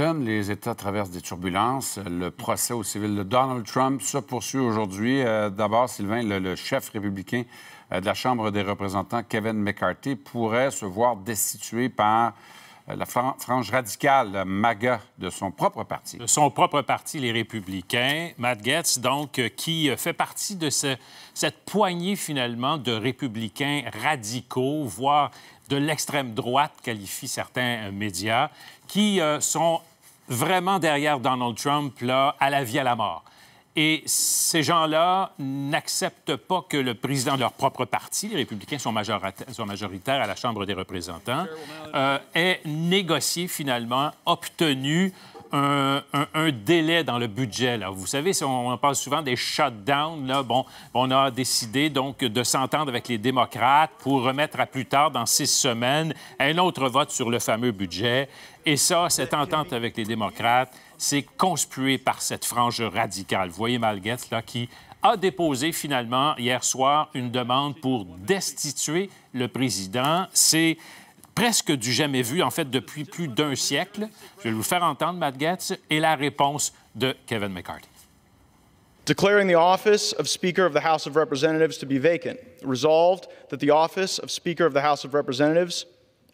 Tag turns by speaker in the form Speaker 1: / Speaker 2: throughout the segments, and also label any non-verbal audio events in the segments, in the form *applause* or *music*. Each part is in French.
Speaker 1: Les États traversent des turbulences. Le procès au civil de Donald Trump se poursuit aujourd'hui. Euh, d'abord, Sylvain, le, chef républicain euh, de la Chambre des représentants, Kevin McCarthy, pourrait se voir destitué par euh, la frange radicale MAGA de son propre parti.
Speaker 2: De son propre parti, les Républicains. Matt Gaetz, donc, qui fait partie de cette poignée, finalement, de républicains radicaux, voire de l'extrême droite, qualifient certains médias, qui euh, sont vraiment derrière Donald Trump, là, à la vie, à la mort. Et ces gens-là n'acceptent pas que le président de leur propre parti, les républicains sont, majoritaires à la Chambre des représentants, euh, ait négocié finalement, obtenu un, délai dans le budget. Là. Vous savez, on, parle souvent des shutdowns. Là, bon, on a décidé donc de s'entendre avec les démocrates pour remettre à plus tard, dans six semaines, un autre vote sur le fameux budget. Et ça, cette entente avec les démocrates, c'est conspué par cette frange radicale. Vous voyez Malguette, là, qui a déposé finalement hier soir une demande pour destituer le président. C'est presque du jamais vu, en fait, depuis plus d'un siècle. Je vais vous faire entendre, Matt Gaetz, et la réponse de Kevin McCarthy.
Speaker 3: Declaring the office of Speaker of the House of Representatives to be vacant. Resolved that the office of Speaker of the House of Representatives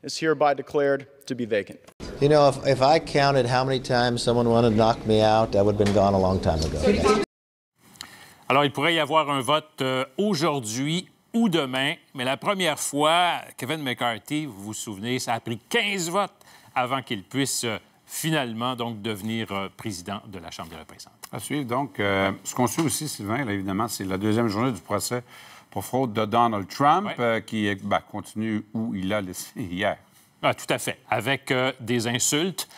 Speaker 3: is hereby declared to be vacant.
Speaker 4: You know, if, if I counted how many times someone wanted to knock me out, I would have been gone a long time ago.
Speaker 2: Alors, il pourrait y avoir un vote euh, aujourd'hui ou demain. Mais la première fois, Kevin McCarthy, vous vous souvenez, ça a pris 15 votes avant qu'il puisse euh, finalement donc devenir euh, président de la Chambre des représentants.
Speaker 1: À suivre. Donc, euh, ce qu'on suit aussi, Sylvain, évidemment, c'est la deuxième journée du procès pour fraude de Donald Trump, qui ben, continue où il a laissé *laughs* hier.
Speaker 2: Ah, tout à fait. Avec des insultes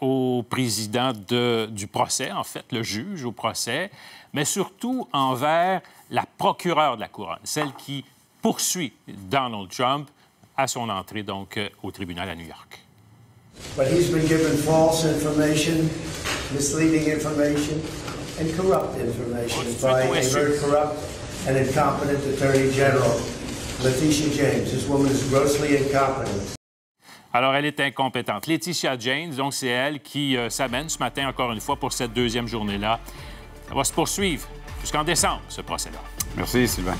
Speaker 2: au président du procès, en fait, le juge au procès, mais surtout envers la procureure de la couronne, celle qui poursuit Donald Trump à son entrée donc euh, au tribunal à New York.
Speaker 5: But he's been given false information, misleading information, and corrupt information by a very corrupt and incompetent Attorney General, Letitia James. This woman is grossly incompetent.
Speaker 2: Alors, elle est incompétente. Letitia James, donc c'est elle qui euh, s'amène ce matin encore une fois pour cette deuxième journée-là. Ça va se poursuivre jusqu'en décembre, ce procès-là.
Speaker 1: Merci, Sylvain.